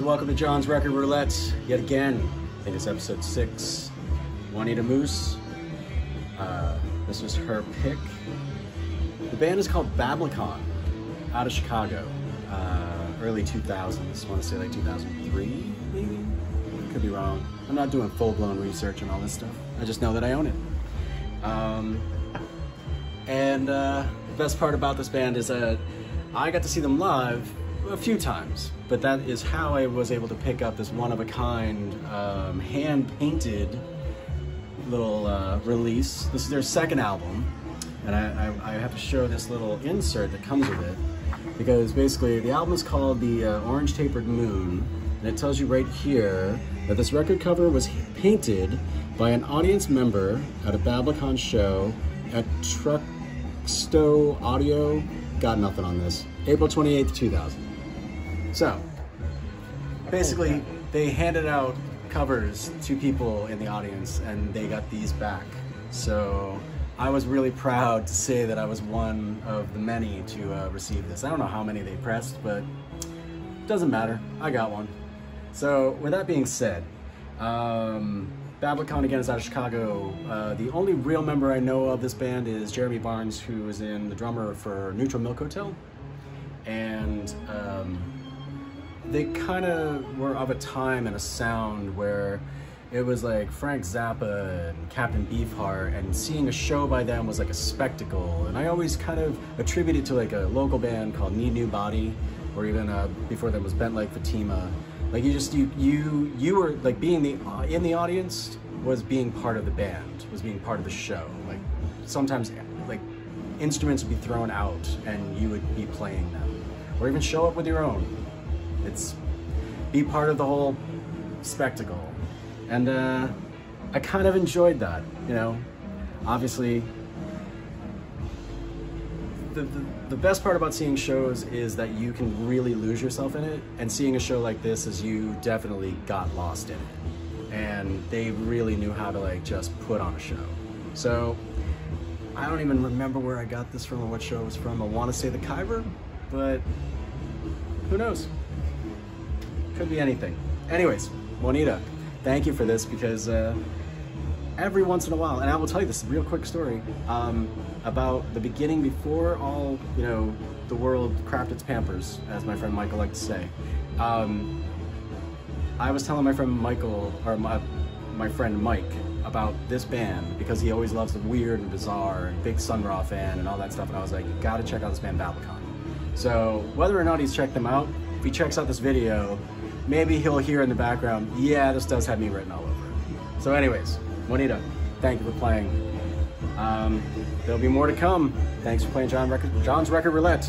welcome to John's Record Roulette yet again. I think it's episode six. Juanita Moose. Uh, this was her pick. The band is called Bablicon, out of Chicago, uh, early 2000s. I want to say like 2003, maybe. Could be wrong. I'm not doing full-blown research and all this stuff. I just know that I own it. Um, and uh, the best part about this band is that I got to see them live a few times, but that is how I was able to pick up this one-of-a-kind, um, hand-painted little uh, release. This is their second album, and I, I, I, have to show this little insert that comes with it, because basically the album is called The uh, Orange Tapered Moon, and it tells you right here that this record cover was painted by an audience member at a Bablicon show at Truxto Audio. Got nothing on this. April 28th, 2000. So, basically, they handed out covers to people in the audience and they got these back. So, I was really proud to say that I was one of the many to uh, receive this. I don't know how many they pressed, but it doesn't matter. I got one. So, with that being said, um, Bablicon again is out of Chicago. Uh, the only real member I know of this band is Jeremy Barnes, who is in the drummer for Neutral Milk Hotel. And um, they kind of were of a time and a sound where it was like Frank Zappa and Captain Beefheart, and seeing a show by them was like a spectacle. And I always kind of attribute it to like a local band called Need New Body, or even uh, before that was Bent Like Fatima. Like you just you you you were like being the uh, in the audience was being part of the band, was being part of the show. Like sometimes like instruments would be thrown out and you would be playing them, or even show up with your own it's be part of the whole spectacle. And uh, I kind of enjoyed that, you know. Obviously, the, the, the, best part about seeing shows is that you can really lose yourself in it. And seeing a show like this is you definitely got lost in it. And they really knew how to like just put on a show. So I don't even remember where I got this from or what show it was from. I want to say the Khyber, but who knows? Could be anything. Anyways, Juanita, thank you for this because uh, every once in a while, and I will tell you this real quick story um, about the beginning before all, you know, the world crapped its pampers, as my friend Michael liked to say. Um, I was telling my friend Michael, or my, my friend Mike, about this band because he always loves the weird and bizarre and big Sun Ra fan and all that stuff. And I was like, you gotta check out this band Bablicon. So whether or not he's checked them out, if he checks out this video, maybe he'll hear in the background, yeah, this does have me written all over. So anyways, Juanita, thank you for playing. Um, there'll be more to come. Thanks for playing John record, John's Record Roulette.